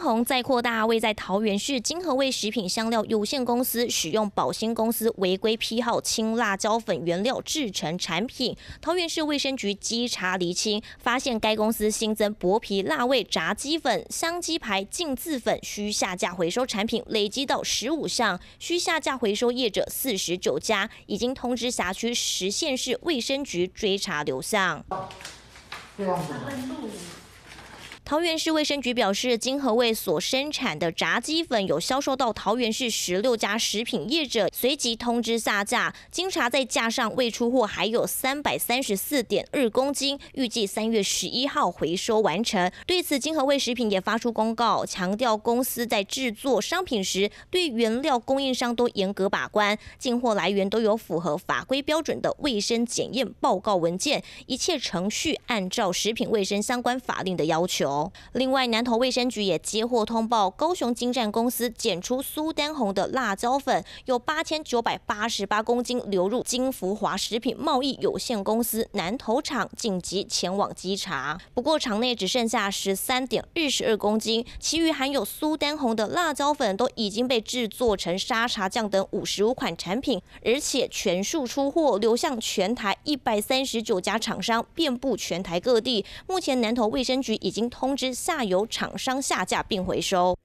红再扩大，为在桃园市金和味食品香料有限公司使用保兴公司违规批号青辣椒粉原料制成产品。桃园市卫生局稽查厘清，发现该公司新增薄皮辣味炸鸡粉、香鸡排净渍粉需下架回收产品，累积到十五项，需下架回收业者四十九家，已经通知辖区十县市卫生局追查流向。桃园市卫生局表示，金和味所生产的炸鸡粉有销售到桃园市十六家食品业者，随即通知下架。经查，在架上未出货还有三百三十四点二公斤，预计三月十一号回收完成。对此，金和味食品也发出公告，强调公司在制作商品时，对原料供应商都严格把关，进货来源都有符合法规标准的卫生检验报告文件，一切程序按照食品卫生相关法令的要求。另外，南投卫生局也接获通报，高雄金站公司检出苏丹红的辣椒粉有八千九百八十八公斤流入金福华食品贸易有限公司南投厂，紧急前往稽查。不过，厂内只剩下十三点二十二公斤，其余含有苏丹红的辣椒粉都已经被制作成沙茶酱等五十五款产品，而且全数出货流向全台一百三十九家厂商，遍布全台各地。目前，南投卫生局已经通。通知下游厂商下架并回收。